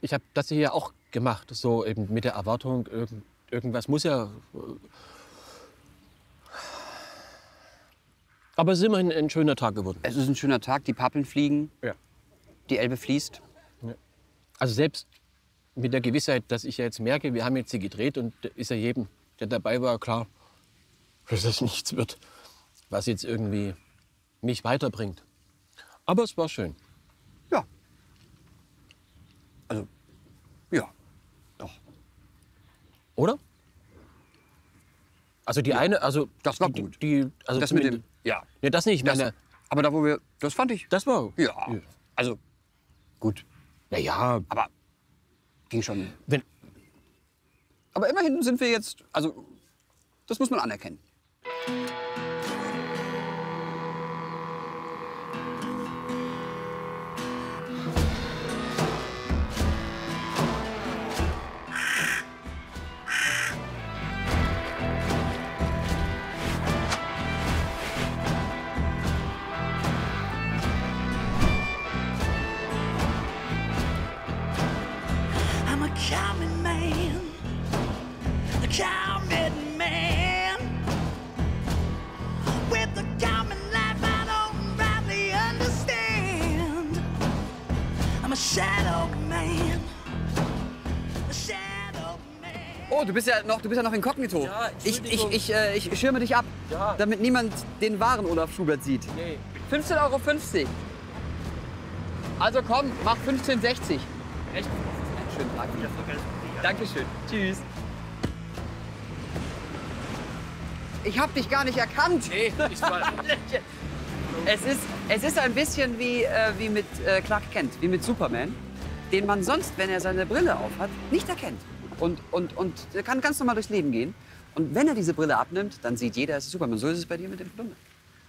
Ich habe das hier auch gemacht, so eben mit der Erwartung, irgend, irgendwas muss ja. äh, Aber es ist immerhin ein schöner Tag geworden. Es ist ein schöner Tag, die Pappeln fliegen, Ja. die Elbe fließt. Also selbst mit der Gewissheit, dass ich ja jetzt merke, wir haben jetzt hier gedreht und ist ja jedem, der dabei war, klar, dass das nichts wird, was jetzt irgendwie mich weiterbringt. Aber es war schön. Ja. Also, ja, doch. Oder? Also die eine, also Das war die, gut. Die, also Das mit dem, ja. Ja, das nicht. Ich Das, meine, aber da, wo wir, das fand ich, das war. ja, also, gut. Naja, Aber ging schon. wenn, Aber immerhin sind wir jetzt, also, das muss man anerkennen. Oh, du bist ja noch, du bist ja noch inkognito. Ja, ich, ich, ich, äh, ich schirme dich ab, Ja. damit niemand den wahren Olaf Schubert sieht. nee. 15,50 Euro. Also komm, mach 15,60. Echt? Schönen Tag. Dankeschön. Tschüss. Ich hab dich gar nicht erkannt. Nee, ich war, Es ist, es ist ein bisschen wie, äh, wie mit äh, Clark Kent, wie mit Superman, den man sonst, wenn er seine Brille aufhat, nicht erkennt. Und, und, und er kann ganz normal durchs Leben gehen. Und wenn er diese Brille abnimmt, dann sieht jeder, es ist Superman. So ist es bei dir mit dem Flunder.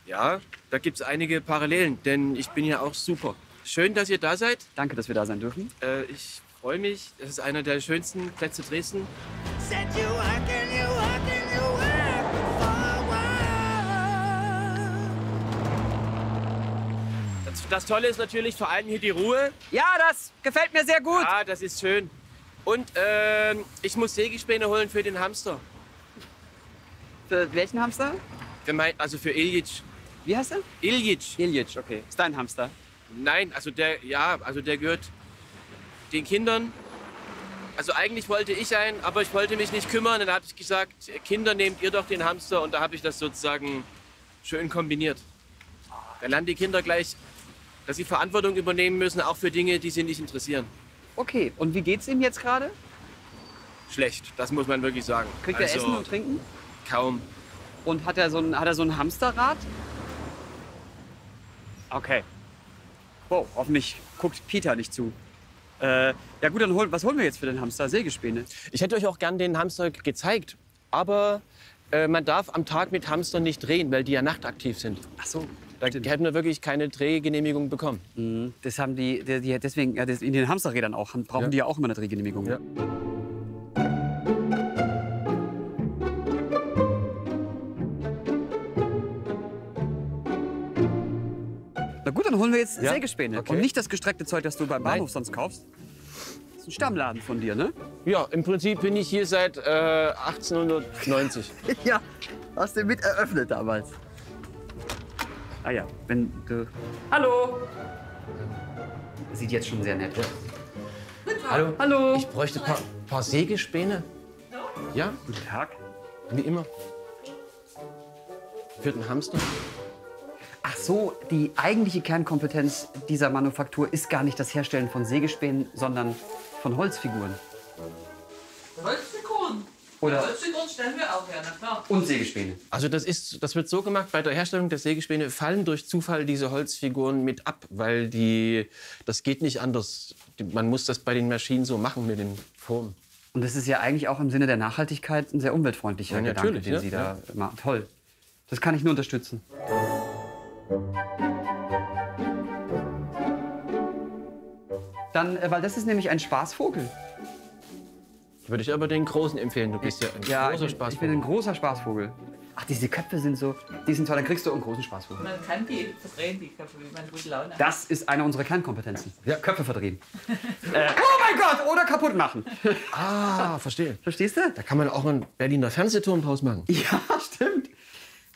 ja, da gibt es einige Parallelen, denn ich bin ja auch super. Schön, dass ihr da seid. Danke, dass wir da sein dürfen. Äh, ich freue mich. Es ist einer der schönsten Plätze Dresden. Said you work and you work and you Das, Tolle ist natürlich vor allem hier die Ruhe. Ja, das gefällt mir sehr gut. Ja, das ist schön. Und ähm, ich muss Sägespäne holen für den Hamster. Für welchen Hamster? Für mein, also für Iljic. Wie heißt er? Iljic. Iljic, okay. Ist dein Hamster. Nein, also der, ja, also der gehört den Kindern. Also eigentlich wollte ich einen, aber ich wollte mich nicht kümmern. Dann habe ich gesagt, Kinder, nehmt ihr doch den Hamster. Und da habe ich das sozusagen schön kombiniert. Dann lernen die Kinder gleich, dass sie Verantwortung übernehmen müssen, auch für Dinge, die sie nicht interessieren. Okay, und wie geht's ihm jetzt gerade? Schlecht, das muss man wirklich sagen. Kriegt er also, Essen und Trinken? Kaum. Und hat er so ein, hat er so ein Hamsterrad? Okay. Wow, hoffentlich guckt Peter nicht zu. Äh, ja gut, dann hol, was holen wir jetzt für den Hamster? Sägespäne. Ich hätte euch auch gern den Hamster gezeigt, aber äh, man darf am Tag mit Hamstern nicht drehen, weil die ja nachtaktiv sind. Ach so. Da hätten wir wirklich keine Drehgenehmigung bekommen. Das haben die, die, die deswegen, ja, das, in den Hamsterrädern auch, brauchen Ja. die ja auch immer eine Drehgenehmigung. Ja. Na gut, dann holen wir jetzt Ja, Sägespäne. okay. Und nicht das gestreckte Zeug, das du beim Nein. Bahnhof sonst kaufst. Das ist ein Stammladen von dir, ne? Ja, im Prinzip bin ich hier seit äh, 1890. ja, hast du mit eröffnet damals. Ah ja, wenn du... Hallo! Sieht jetzt schon sehr nett aus. Hallo? Hallo! Ich bräuchte ein paar, paar Sägespäne. Ja, Guten Tag. wie immer. Für den Hamster. Ach so, die eigentliche Kernkompetenz dieser Manufaktur ist gar nicht das Herstellen von Sägespänen, sondern von Holzfiguren. Holzfiguren. Oder- Holzfiguren stellen wir auch her, na klar. Und Sägespäne. Also das, ist, das wird so gemacht, bei der Herstellung der Sägespäne fallen durch Zufall diese Holzfiguren mit ab, weil die, das geht nicht anders. Man muss das bei den Maschinen so machen mit den Formen. Und das ist ja eigentlich auch im Sinne der Nachhaltigkeit ein sehr umweltfreundlicher Ja, Gedanke, den ja, Sie da ja. machen. Toll. Das kann ich nur unterstützen. Dann, äh, weil das ist nämlich ein Spaßvogel. Würde ich aber den Großen empfehlen. Du bist ja ein Ja, großer ich, bin- ich bin ein großer Spaßvogel. Ach, diese Köpfe sind so, die sind toll, dann kriegst du einen großen Spaß. Man kann die verdrehen, die Köpfe, wie man gute Laune hat. Das ist eine unserer Kernkompetenzen. Ja. Köpfe verdrehen. äh, oh mein Gott, oder kaputt machen. Ah, verstehe. Verstehst du? Da kann man auch einen Berliner Fernsehturm draus machen. Ja, stimmt.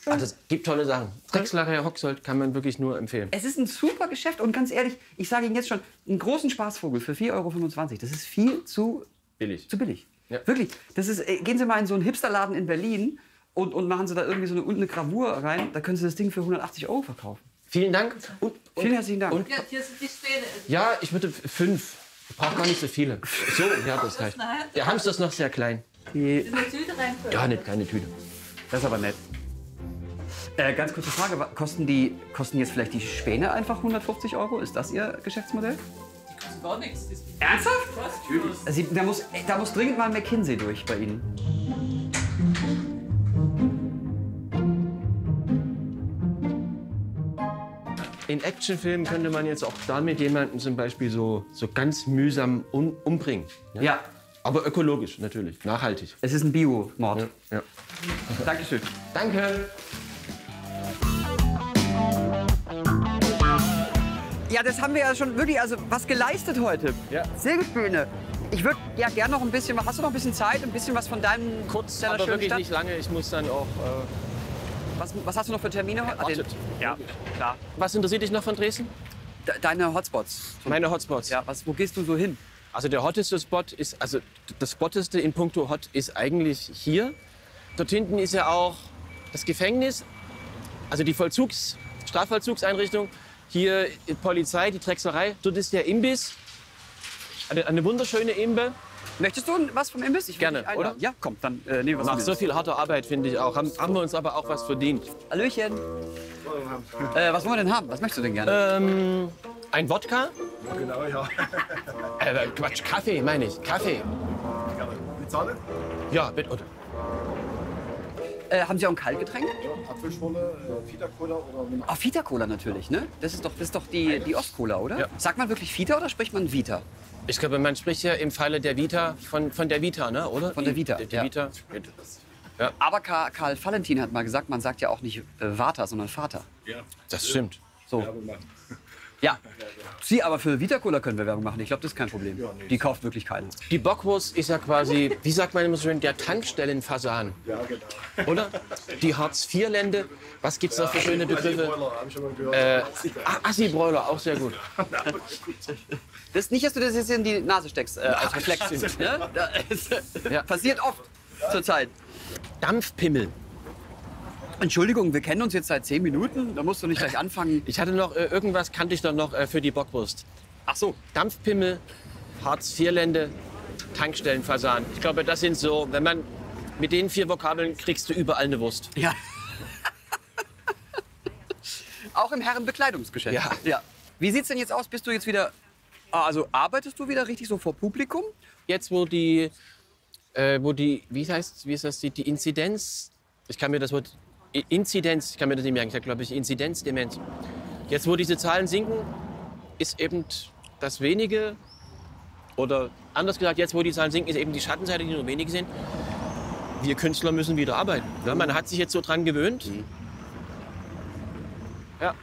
Also es gibt tolle Sachen. Drechsler Hochsold kann man wirklich nur empfehlen. Es ist ein super Geschäft und ganz ehrlich, ich sage Ihnen jetzt schon, einen großen Spaßvogel für 4,25 Euro, das ist viel zu Billig. Zu billig. Ja. Wirklich. Das ist, äh, gehen Sie mal in so einen Hipsterladen in Berlin und, und machen Sie da irgendwie so eine, eine Gravur rein. Da können Sie das Ding für 180 Euro verkaufen. Vielen Dank. Und, und, Vielen herzlichen Dank. Und, Ja, hier sind die Späne. ja, ich würde fünf. Ich brauche gar nicht so viele. So, ja, das reicht. Der Hamster ist noch sehr klein. Die, In eine Tüte reinfüllen. Ja, nicht keine Tüte. das ist aber nett. Äh, ganz kurze Frage, kosten, die, kosten jetzt vielleicht die Späne einfach 150 Euro? Ist das Ihr Geschäftsmodell? Gar nichts. Das ist Ernsthaft? kostenlos. Also, da, muss, da muss dringend mal McKinsey durch bei Ihnen. In Actionfilmen könnte man jetzt auch damit jemanden zum Beispiel so, so ganz mühsam um, umbringen. Ja? Ja, Aber ökologisch natürlich, nachhaltig. es ist ein Biomord. Ja. Dankeschön. Danke. Ja, das haben wir ja schon wirklich, also was geleistet heute. Ja. Sägespäne. Ich würde ja gerne noch ein bisschen, hast du noch ein bisschen Zeit, ein bisschen was von deinem Kurz, aber wirklich Stadt? nicht lange. Ich muss dann auch. Äh, Was, was hast du noch für Termine? Ah, den- Wartet. Ja, klar. was interessiert dich noch von Dresden? De deine Hotspots. Meine Hotspots. Ja, was, wo gehst du so hin? Also der hotteste Spot ist, also das hotteste in puncto hot ist eigentlich hier. Dort hinten ist ja auch das Gefängnis, also die Vollzugs, Strafvollzugseinrichtung. Hier die Polizei, die Drechserei. Dort ist der Imbiss. Eine, eine wunderschöne Imbe. Möchtest du was vom Imbiss? Ich Gerne, oder? Ja, komm, dann äh, nehmen wir Nach was so mit. viel harter Arbeit, finde ich auch, haben, haben wir uns aber auch was verdient. Hallöchen. Äh, was wollen wir denn haben? Was möchtest du denn gerne? Ähm, ein Wodka? Genau, ja. Äh, Quatsch, Kaffee meine ich. Kaffee. Mit Sahne? Ja, bitte. Äh, haben Sie auch ein Kaltgetränk? Apfelschorle, äh, Fita-Cola oder Mineral- Ah, Vita-Cola natürlich, ne? Das ist doch, das ist doch die, die Ostcola, oder? Ja. Sagt man wirklich Vita oder spricht man Vita? Ich glaube, man spricht ja im Falle der Vita von, von der Vita, ne? oder? Von der Vita, Die, die ja. Vita. Aber Karl, Karl Valentin hat mal gesagt, man sagt ja auch nicht äh, Vater, sondern Vater. Ja, Das stimmt. So. Werbung machen. Ja. Sie, aber für Vita-Cola können wir Werbung machen. Ich glaube, das ist kein Problem. Die kauft wirklich keiner. Die Bockwurst ist ja quasi, wie sagt man immer so schön, der Tankstellenfasan, Ja, genau. oder? Die Hartz-IV-Lände. Was gibt's noch für schöne Begriffe? Äh, ah, Assi-Bräuler, auch sehr gut. Das ist nicht, dass du das jetzt in die Nase steckst, äh, als Reflex. Ne? Da Ja. Passiert oft zurzeit. Dampfpimmel. Entschuldigung, wir kennen uns jetzt seit zehn Minuten. Da musst du nicht gleich anfangen. Ich hatte noch, äh, irgendwas kannte ich doch noch äh, für die Bockwurst. Ach so. Dampfpimmel, Hartz-IV-Lände, Tankstellenfasan. Ich glaube, das sind so, wenn man mit den vier Vokabeln kriegst du überall eine Wurst. Ja. Auch im Herrenbekleidungsgeschäft. Ja. ja. Wie sieht's denn jetzt aus? Bist du jetzt wieder. Ah, Also arbeitest du wieder richtig so vor Publikum? Jetzt, wo die, äh, wo die, wie heißt, wie ist das, die, die Inzidenz, ich kann mir das Wort, Inzidenz, ich kann mir das nicht merken, ich glaube ich, Inzidenzdemenz. Jetzt, wo diese Zahlen sinken, ist eben das wenige, oder anders gesagt, jetzt, wo die Zahlen sinken, ist eben die Schattenseite, die nur wenige sind. Wir Künstler müssen wieder arbeiten. Ja, man hat sich jetzt so dran gewöhnt. Ja,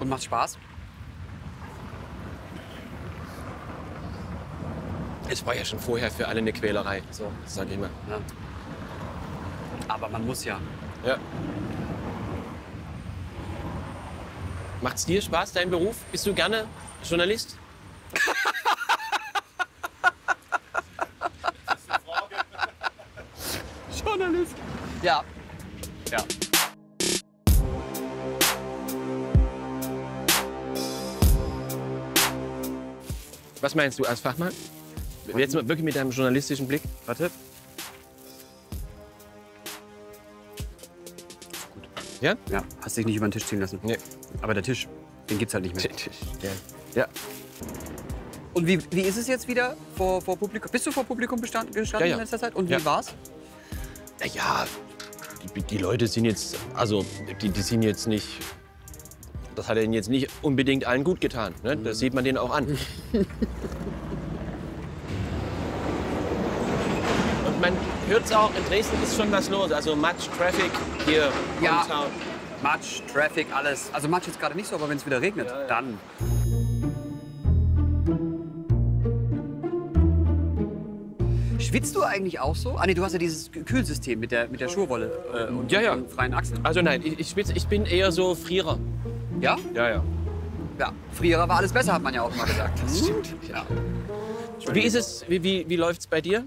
Und macht Spaß? es war ja schon vorher für alle eine Quälerei, so sage ich mal. Ja. Aber man muss ja. Ja. Macht's dir Spaß, dein Beruf? Bist du gerne Journalist? Journalist. Ja. Ja. Was meinst du als Fachmann? Jetzt mal wirklich mit deinem journalistischen Blick. Warte. Ja? Ja, hast dich nicht über den Tisch ziehen lassen. Nee. Aber der Tisch, den gibt's halt nicht mehr. Ja. ja. Und wie, wie ist es jetzt wieder vor, vor Publikum? Bist du vor Publikum bestand, gestanden Ja, ja. in letzter Zeit? Und wie Ja. war's? Naja, die, die Leute sind jetzt, also die, die sind jetzt nicht, das hat ihnen jetzt nicht unbedingt allen gut getan. Ne? Das sieht man denen auch an. Und man, hört's auch, in Dresden ist schon was los. Also much traffic hier Ja. in town. Matsch, Traffic, alles. Also Matsch jetzt gerade nicht so, aber wenn es wieder regnet, dann. Schwitzt du eigentlich auch so? Ah nee, du hast ja dieses Kühlsystem mit der, mit der Schurwolle äh, und Ja, ja. den freien Achseln. Also nein, ich, ich, schwitze- ich bin eher so Frierer. Ja? Ja, ja. Ja. Früher war alles besser, hat man ja auch mal gesagt. Das stimmt. Ja. Wie ist es, wie, wie, wie läuft's bei dir?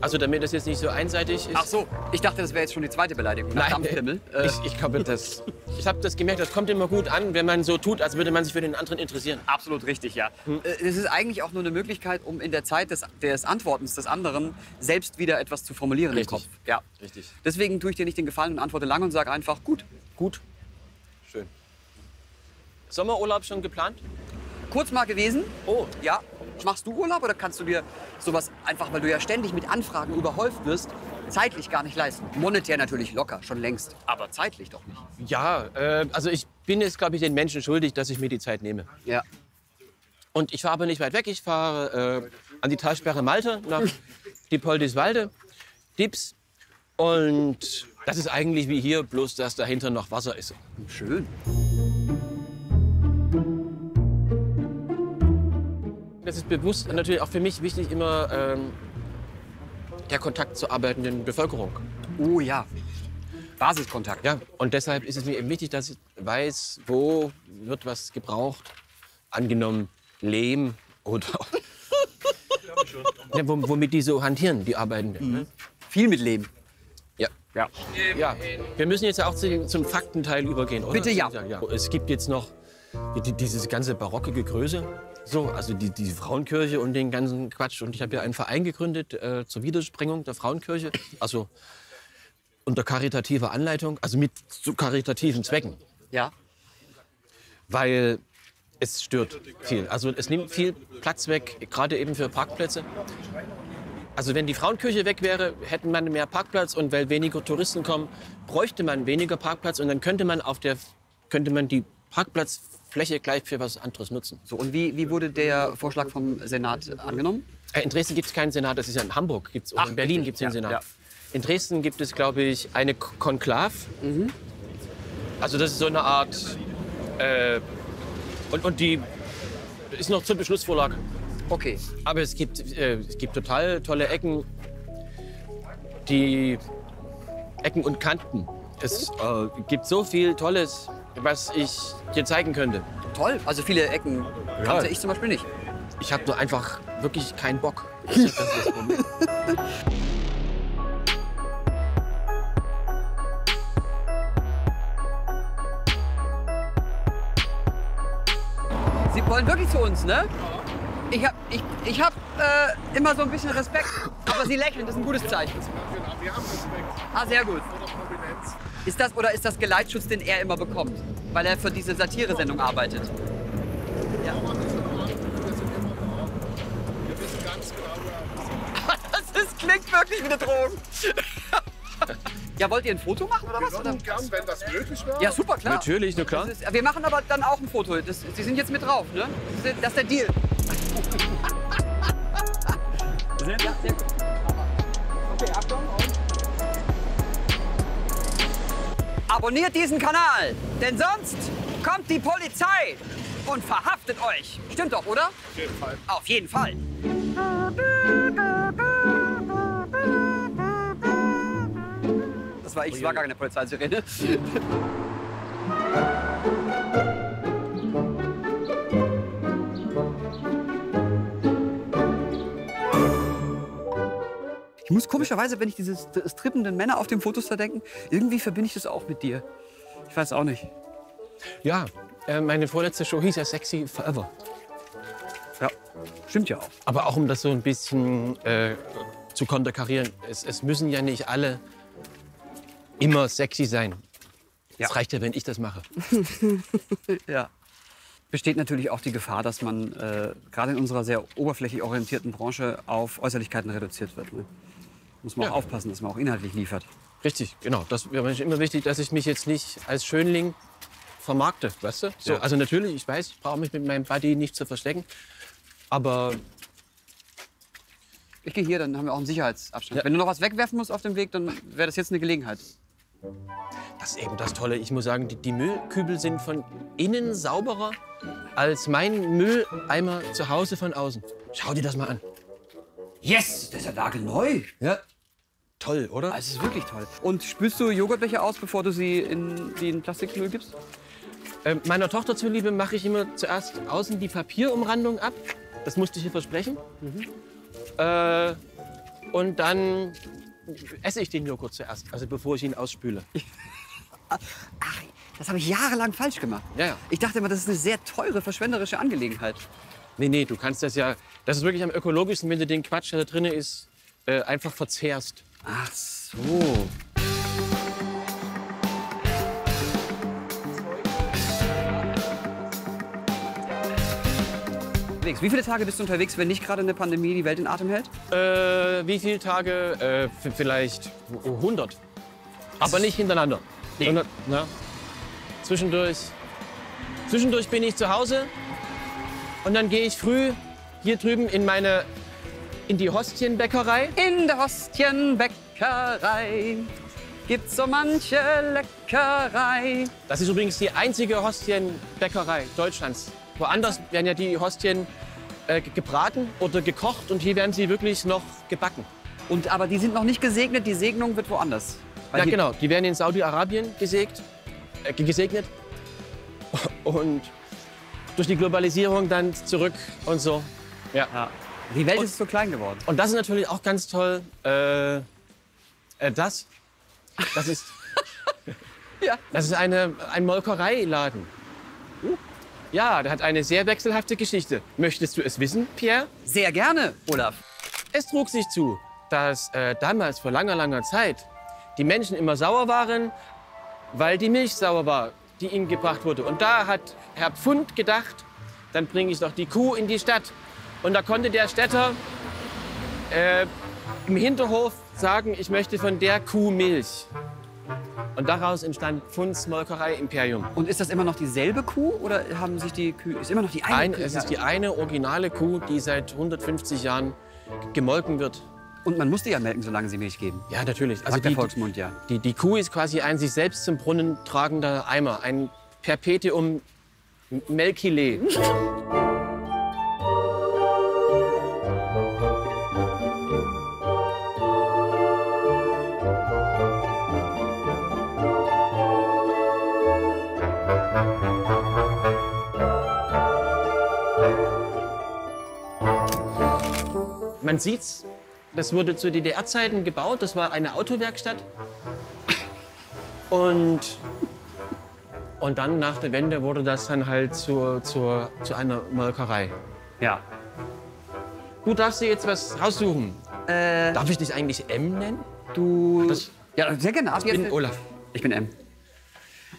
Also damit das jetzt nicht so einseitig ist. Ach so, ich dachte, das wäre jetzt schon die zweite Beleidigung. Dampfhimmel. Äh, ich, ich glaube, das. Ich habe das gemerkt, das kommt immer gut an, wenn man so tut, als würde man sich für den anderen interessieren. Absolut richtig, ja. Äh, Es ist eigentlich auch nur eine Möglichkeit, um in der Zeit des, des Antwortens des anderen selbst wieder etwas zu formulieren Richtig. im Kopf. Ja. Richtig. Deswegen tue ich dir nicht den Gefallen und antworte lang und sage einfach gut. Gut. Schön. Sommerurlaub schon geplant? Kurz mal gewesen. Oh. Ja. Machst du Urlaub oder kannst du dir sowas einfach, weil du ja ständig mit Anfragen überhäuft wirst, zeitlich gar nicht leisten? Monetär natürlich locker, schon längst. Aber zeitlich doch nicht. Ja, äh, also ich bin jetzt, glaube ich, den Menschen schuldig, dass ich mir die Zeit nehme. Ja. Und ich fahre aber nicht weit weg. Ich fahre äh, an die Talsperre Malte nach Diepoldiswalde, Dips. Und das ist eigentlich wie hier, bloß dass dahinter noch Wasser ist. Schön. Das ist bewusst natürlich auch für mich wichtig, immer ähm, der Kontakt zur arbeitenden Bevölkerung. Oh ja. Basiskontakt. Ja, und deshalb ist es mir eben wichtig, dass ich weiß, wo wird was gebraucht. Angenommen Lehm oder ja, wom- womit die so hantieren, die Arbeitenden. ne? Viel mit Leben. Ja. Ja. ja. Wir müssen jetzt ja auch zu, zum Faktenteil übergehen, oder? Bitte, ja. ja. Es gibt jetzt noch die, dieses ganze barocke Gegröße. So, also die, die Frauenkirche und den ganzen Quatsch. Und ich habe ja einen Verein gegründet äh, zur Widersprengung der Frauenkirche. Also unter karitativer Anleitung, also mit zu karitativen Zwecken. Ja. Weil es stört viel. Also es nimmt viel Platz weg, gerade eben für Parkplätze. Also wenn die Frauenkirche weg wäre, hätten man mehr Parkplatz und weil weniger Touristen kommen, bräuchte man weniger Parkplatz und dann könnte man auf der könnte man die Parkplatzfläche gleich für was anderes nutzen. So, und wie, wie wurde der Vorschlag vom Senat angenommen? Äh, In Dresden gibt es keinen Senat, das ist ja in Hamburg gibt's oder Ach, in Berlin gibt es den ja, Senat. ja. In Dresden gibt es, glaube ich, eine K- Konklav. Also das ist so eine Art äh, und, und die ist noch zur Beschlussvorlage. Okay. Aber es gibt, äh, es gibt total tolle Ecken, die Ecken und Kanten. Es äh, gibt so viel Tolles, was ich dir zeigen könnte. Toll. Also viele Ecken kannte ich zum Beispiel nicht. Ich habe nur einfach wirklich keinen Bock. Das ist das, ist das Problem. Sie wollen wirklich zu uns, ne? Ich hab, ich, ich hab äh, immer so ein bisschen Respekt, aber Sie lächeln, das ist ein gutes Zeichen. Wir haben Respekt Ah, sehr gut. Ist das oder ist das Geleitschutz, den er immer bekommt, weil er für diese Satire-Sendung arbeitet? Ja. Wir sind immer da. Wir wissen ganz genau, wer Das ist, klingt wirklich wie eine Drohung. ja, wollt ihr ein Foto machen oder was? wir Oder? würden gern, wenn das möglich wäre. Ja, super, klar. Natürlich, na klar. Ist, wir machen aber dann auch ein Foto. Das, Sie sind jetzt mit drauf, ne? Das ist- Das ist der Deal. Ja, sehr gut. Abonniert diesen Kanal, denn sonst kommt die Polizei und verhaftet euch. Stimmt doch, oder? Auf jeden Fall. Auf jeden Fall. Das war ich, das war gar keine Polizeisirene. Ich muss komischerweise, wenn ich diese st- strippenden Männer auf den Fotos da denken, irgendwie verbinde ich das auch mit dir. Ich weiß auch nicht. Ja, äh, meine vorletzte Show hieß ja Sexy Forever. Ja, stimmt ja auch. Aber auch um das so ein bisschen äh, zu konterkarieren. Es, es müssen ja nicht alle immer sexy sein. Ja. Es reicht ja, wenn ich das mache. Ja. Besteht natürlich auch die Gefahr, dass man äh, gerade in unserer sehr oberflächlich orientierten Branche auf Äußerlichkeiten reduziert wird. Ne? Muss man Ja. auch aufpassen, dass man auch inhaltlich liefert. Richtig, genau. Das wäre mir immer wichtig, dass ich mich jetzt nicht als Schönling vermarkte, weißt du? So, Ja. Also natürlich, ich weiß, ich brauche mich mit meinem Buddy nicht zu verstecken. Aber Ich gehe hier, dann haben wir auch einen Sicherheitsabstand. Ja. Wenn du noch was wegwerfen musst auf dem Weg, dann wäre das jetzt eine Gelegenheit. Das ist eben das Tolle. Ich muss sagen, die, die Müllkübel sind von innen sauberer als mein Mülleimer zu Hause von außen. Schau dir das mal an. Yes, das ist ja nagelneu. Ja. Toll, oder? Das ist wirklich toll. Und spülst du Joghurtbecher aus, bevor du sie in den Plastikmüll gibst? Ähm, meiner Tochter zuliebe mache ich immer zuerst außen die Papierumrandung ab. Das musste ich ihr versprechen. Äh, und dann esse ich den Joghurt zuerst, also bevor ich ihn ausspüle. Ach, das habe ich jahrelang falsch gemacht. Ja, ja. Ich dachte immer, das ist eine sehr teure, verschwenderische Angelegenheit. Nee, nee, du kannst das ja. Das ist wirklich am ökologischsten, wenn du den Quatsch, der da drin ist, äh, einfach verzehrst. Ach so. Wie viele Tage bist du unterwegs, wenn nicht gerade eine Pandemie die Welt in Atem hält? Äh, wie viele Tage? Äh, vielleicht 100. Aber nicht hintereinander. Sondern, na, zwischendurch. Zwischendurch bin ich zu Hause und dann gehe ich früh hier drüben in meine in die Hostienbäckerei. In der Hostienbäckerei gibt's so manche Leckerei. Das ist übrigens die einzige Hostienbäckerei Deutschlands. Woanders werden ja die Hostien äh, ge- gebraten oder gekocht und hier werden sie wirklich noch gebacken. Und, aber die sind noch nicht gesegnet, die Segnung wird woanders. Ja, genau. Die werden in Saudi-Arabien äh, ge- gesegnet und durch die Globalisierung dann zurück und so. Ja. Ja. Die Welt ist so klein geworden. Und das ist natürlich auch ganz toll. Äh, äh, das, das ist, Ja. das ist eine, ein Molkereiladen. Ja, der hat eine sehr wechselhafte Geschichte. Möchtest du es wissen, Pierre? Sehr gerne, Olaf. Es trug sich zu, dass äh, damals vor langer, langer Zeit die Menschen immer sauer waren, weil die Milch sauer war, die ihnen gebracht wurde. Und da hat Herr Pfund gedacht, dann bringe ich doch die Kuh in die Stadt. Und da konnte der Städter äh, im Hinterhof sagen, ich möchte von der Kuh Milch. Und daraus entstand Pfunds Molkerei-Imperium. Und ist das immer noch dieselbe Kuh oder haben sich die Kühe. Ist immer noch die eine Ein, Kuh? es ist die eine originale Kuh, die seit 150 Jahren gemolken wird. Und man muss die ja melken, solange sie Milch geben. Ja, natürlich. Also der die, Volksmund ja. Die, die Kuh ist quasi ein sich selbst zum Brunnen tragender Eimer, ein Perpetuum Melkile. Man sieht's, das wurde zu DDR-Zeiten gebaut. Das war eine Autowerkstatt. Und, und dann nach der Wende wurde das dann halt zur, zur, zu einer Molkerei. Ja. Du darfst dir jetzt was raussuchen. Äh, Darf ich dich eigentlich M nennen? du. Das- ja, sehr gerne. Ab Ich bin Olaf. Ich bin M.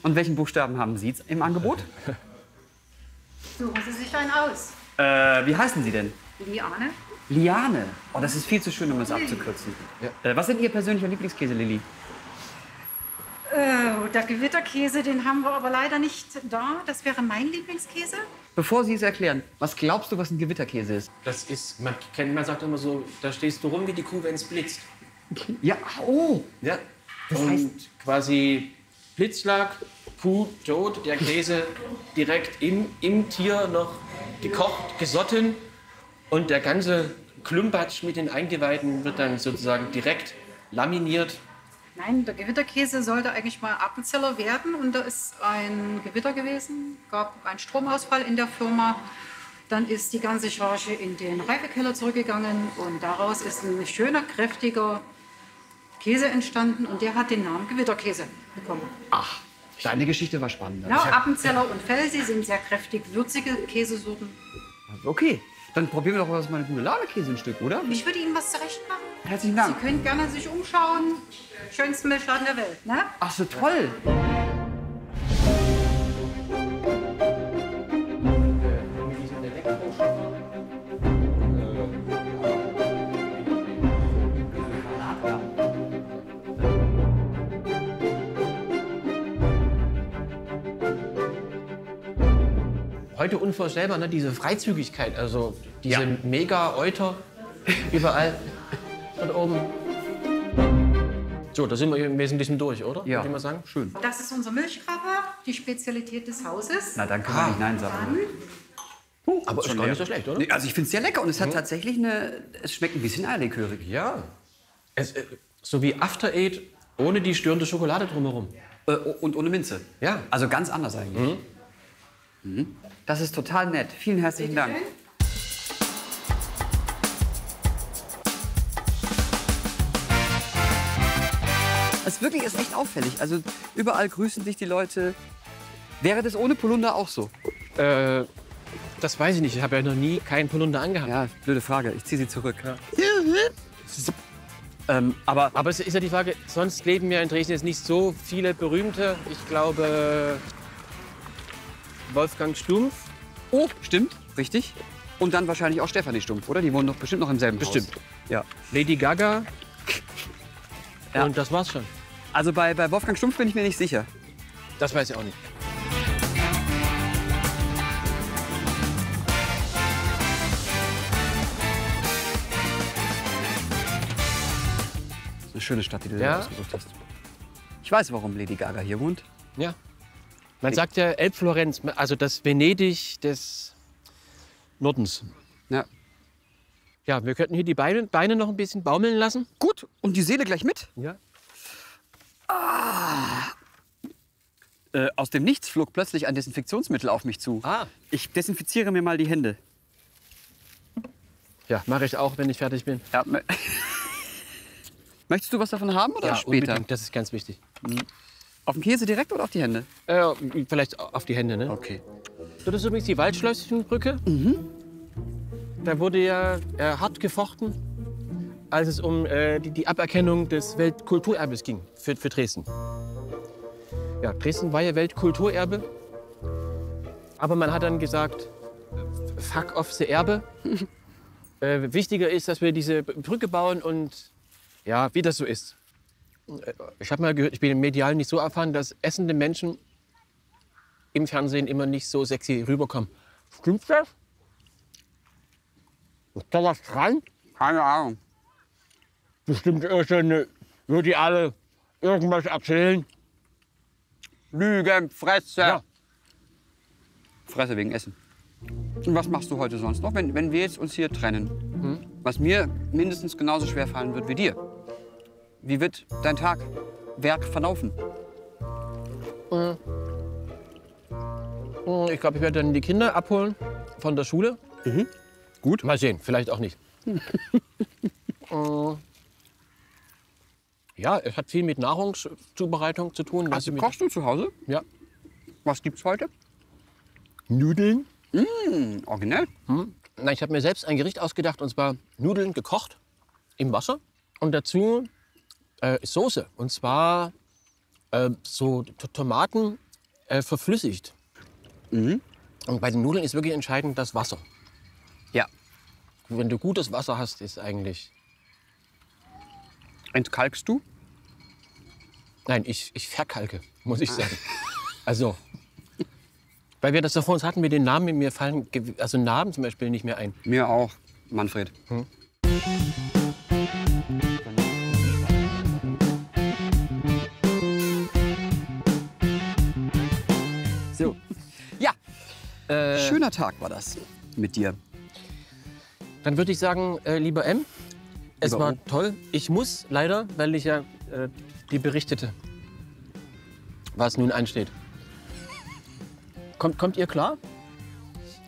Und welchen Buchstaben haben Sie im Angebot? Suchen Sie sich einen aus. Äh, wie heißen Sie denn? Liane? Liane. Oh, das ist viel zu schön, um es abzukürzen. Äh, was sind Ihr persönlicher Lieblingskäse, Lilly? Äh, der Gewitterkäse, den haben wir aber leider nicht da. Das wäre mein Lieblingskäse. Bevor Sie es erklären, was glaubst du, was ein Gewitterkäse ist? Das ist, man, kennt, man sagt immer so, da stehst du rum wie die Kuh, wenn es blitzt. Ja, oh. Ja. Das und heißt- quasi Blitzschlag, Kuh tot, der Käse direkt im, im Tier noch gekocht, gesotten und der ganze Klumpatsch mit den Eingeweiden wird dann sozusagen direkt laminiert. Nein, der Gewitterkäse sollte eigentlich mal Appenzeller werden. Und da ist ein Gewitter gewesen, gab einen Stromausfall in der Firma. Dann ist die ganze Charge in den Reifekeller zurückgegangen und daraus ist ein schöner, kräftiger Käse entstanden und der hat den Namen Gewitterkäse bekommen. Ach, deine Geschichte war spannend. Ja, Appenzeller und Felsi sind sehr kräftig würzige Käsesorten. Okay, dann probieren wir doch was mal eine gute Ladekäse ein Stück, oder? Ich würde Ihnen was zurecht machen. Herzlichen Sie Dank. können gerne sich umschauen. Schönsten Milchladen der Welt, ne? Ach so, toll. Heute unvorstellbar, ne? diese Freizügigkeit, also diese Ja. mega Euter überall. dort oben. So, da sind wir im Wesentlichen durch, oder? Ja. Würde ich mal sagen. Schön. Das ist unser Milchkrabber, die Spezialität des Hauses. Na, dann können wir nicht Nein sagen. Dann Aber ist gar leer. nicht so schlecht, oder? Nee, also ich finde es sehr lecker und es hat tatsächlich eine. Es schmeckt ein bisschen eierlikörig. Ja. Es, äh, so wie After Eight ohne die störende Schokolade drumherum. Äh, und ohne Minze. Ja. Also ganz anders eigentlich. Mhm. Das ist total nett. Vielen herzlichen Dank. Ist wirklich ist echt auffällig. Also überall grüßen sich die Leute. Wäre das ohne Polunder auch so? Äh, das weiß ich nicht. Ich habe ja noch nie keinen Polunder angehabt. Ja, blöde Frage. Ich ziehe sie zurück. Ähm, aber Aber es ist ja die Frage, sonst leben ja in Dresden jetzt nicht so viele berühmte. Ich glaube, Wolfgang Stumpf. oh, stimmt, richtig. Und dann wahrscheinlich auch Stefanie Stumpf, oder? Die wohnen doch bestimmt noch im selben Bestimmt. Haus. Ja. Lady Gaga. Ja. Und das war's schon. Also bei, bei Wolfgang Stumpf bin ich mir nicht sicher. Das weiß ich auch nicht. Das ist eine schöne Stadt, die du Ja. ausgesucht hast. Ich weiß, warum Lady Gaga hier wohnt. Ja. Man sagt ja Elbflorenz, also das Venedig des Nordens. Ja. Ja, wir könnten hier die Beine, Beine noch ein bisschen baumeln lassen. Gut, und die Seele gleich mit? Ja. Äh, aus dem Nichts flog plötzlich ein Desinfektionsmittel auf mich zu. Ah. Ich desinfiziere mir mal die Hände. Ja, mache ich auch, wenn ich fertig bin. Ja, mö- Möchtest du was davon haben oder ja, später? unbedingt. Das ist ganz wichtig. Auf den Käse direkt oder auf die Hände? Äh, vielleicht auf die Hände, ne? Okay. Das ist übrigens die Waldschlösschenbrücke. Da wurde ja äh, hart gefochten, als es um äh, die, die Aberkennung des Weltkulturerbes ging für, für Dresden. Ja, Dresden war ja Weltkulturerbe. Aber man hat dann gesagt, fuck off the Erbe. äh, wichtiger ist, dass wir diese Brücke bauen und ja, wie das so ist. Ich habe mal gehört, ich bin im Medial nicht so erfahren, dass essende Menschen im Fernsehen immer nicht so sexy rüberkommen. Stimmt das? Ist da was dran? Keine Ahnung. Bestimmt irgendeine, wo die alle irgendwas erzählen. Lügen, Fresse. Ja. Fresse wegen Essen. Und was machst du heute sonst noch, wenn, wenn wir jetzt uns hier trennen? Hm? Was mir mindestens genauso schwer fallen wird wie dir. Wie wird dein Tag, Werk verlaufen? Hm, Ich glaube, ich werde dann die Kinder abholen von der Schule. Gut. Mal sehen, vielleicht auch nicht. Äh, ja, es hat viel mit Nahrungszubereitung zu tun. was Also kochst du zu Hause? ja. Was gibt's heute? Nudeln? Hm, originell. Na, ich habe mir selbst ein Gericht ausgedacht und zwar Nudeln gekocht im Wasser und dazu äh, Soße und zwar äh, so T Tomaten äh, verflüssigt. Und bei den Nudeln ist wirklich entscheidend das Wasser. Ja. Wenn du gutes Wasser hast, ist eigentlich Entkalkst du? nein, ich, ich verkalke, muss ich sagen. Also weil wir das davor uns hatten mit den Namen, mir fallen also Namen zum Beispiel nicht mehr ein. Mir auch, Manfred. So. Äh, schöner Tag war das mit dir. Dann würde ich sagen, äh, lieber M, es Lieber war O. toll. Ich muss leider, weil ich ja äh, die berichtete, was nun ansteht. Kommt, kommt ihr klar?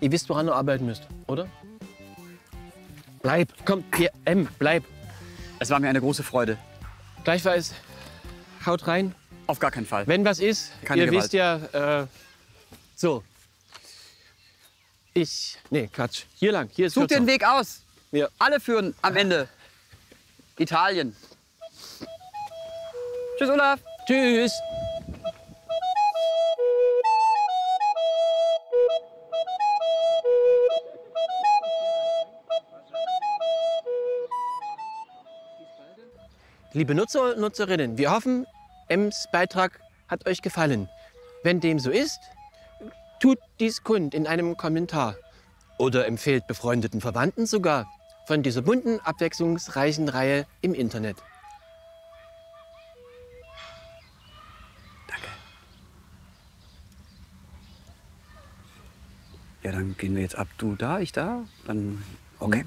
Ihr wisst, woran ihr arbeiten müsst, oder? Bleib, komm, hier, M, bleib. Es war mir eine große Freude. Gleichfalls, haut rein. Auf gar keinen Fall. Wenn was ist, Keine ihr Gewalt. wisst ja, äh, so. Ich, nee, Quatsch. Hier lang, hier ist Such den. Weg aus. Ja. Alle führen am Ende Italien. Tschüss, Olaf. Tschüss. Liebe Nutzer und Nutzerinnen, wir hoffen, Ems Beitrag hat euch gefallen. Wenn dem so ist, dies kund in einem Kommentar. Oder empfehlt befreundeten Verwandten sogar von dieser bunten, abwechslungsreichen Reihe im Internet. Danke. Ja, dann gehen wir jetzt ab. Du da, ich da. Dann, okay.